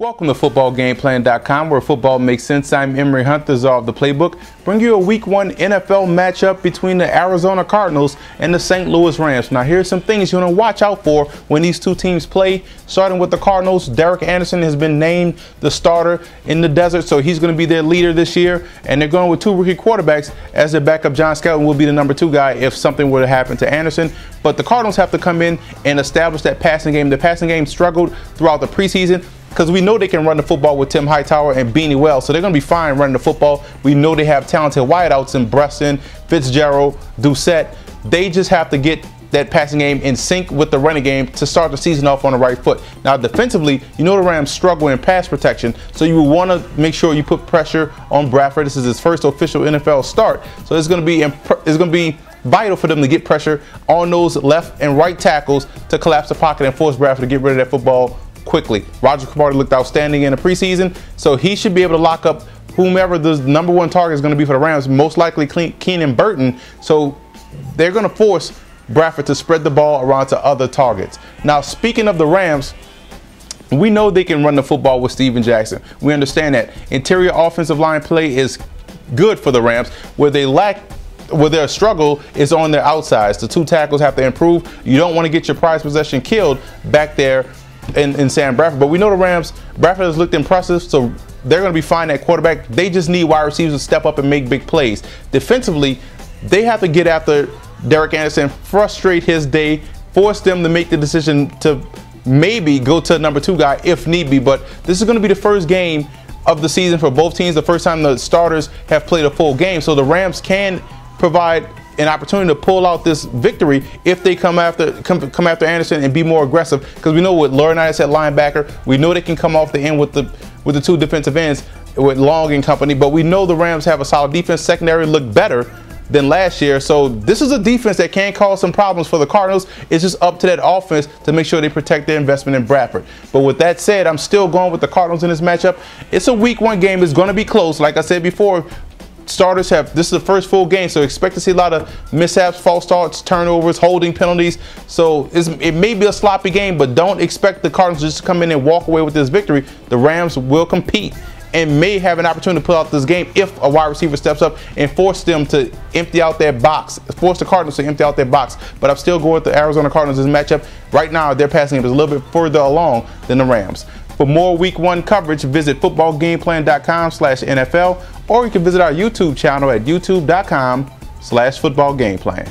Welcome to FootballGamePlan.com, where football makes sense. I'm Emory Hunt, the czar of the playbook. Bring you a Week One NFL matchup between the Arizona Cardinals and the St. Louis Rams. Now, here's some things you want to watch out for when these two teams play. Starting with the Cardinals, Derek Anderson has been named the starter in the desert, so he's going to be their leader this year. And they're going with two rookie quarterbacks as their backup. John Skelton will be the number two guy if something were to happen to Anderson. But the Cardinals have to come in and establish that passing game. The passing game struggled throughout the preseason because we know they can run the football with Tim Hightower and Beanie Wells, so they're going to be fine running the football. We know they have talented wideouts in Breaston, Fitzgerald, Doucet. They just have to get that passing game in sync with the running game to start the season off on the right foot. Now, defensively, you know the Rams struggle in pass protection, so you want to make sure you put pressure on Bradford. This is his first official NFL start, so it's going to be it's going to be vital for them to get pressure on those left and right tackles to collapse the pocket and force Bradford to get rid of that football quickly. Rodgers-Cromartie looked outstanding in the preseason, so he should be able to lock up whomever the number one target is going to be for the Rams, most likely Keenan Burton. So they're going to force Bradford to spread the ball around to other targets. Now, speaking of the Rams, we know they can run the football with Steven Jackson. We understand that. Interior offensive line play is good for the Rams. Where they lack where their struggle is on their outsides. The two tackles have to improve. You don't want to get your prize possession killed back there in, in Sam Bradford. But we know the Rams, Bradford has looked impressive, so they're going to be fine at quarterback. They just need wide receivers to step up and make big plays. Defensively, they have to get after Derek Anderson, frustrate his day, force them to make the decision to maybe go to number two guy if need be. But this is going to be the first game of the season for both teams, the first time the starters have played a full game. So the Rams can provide an opportunity to pull out this victory if they come after come, come after Anderson and be more aggressive. Because we know with Laurinaitis at linebacker, we know they can come off the end with the with the two defensive ends with Long and company. But we know the Rams have a solid defense. Secondary look better than last year. So this is a defense that can cause some problems for the Cardinals. It's just up to that offense to make sure they protect their investment in Bradford. But with that said, I'm still going with the Cardinals in this matchup. It's a week one game. It's going to be close. Like I said before, starters have this is the first full game, so expect to see a lot of mishaps, false starts, turnovers, holding penalties. So it may be a sloppy game, but don't expect the Cardinals just to come in and walk away with this victory. The Rams will compete and may have an opportunity to pull out this game if a wide receiver steps up and force them to empty out their box, force the Cardinals to empty out their box. But I'm still going with the Arizona Cardinals in this matchup. Right now, their passing game is a little bit further along than the Rams. For more Week 1 coverage, visit footballgameplan.com slash NFL, or you can visit our YouTube channel at youtube.com slash footballgameplan.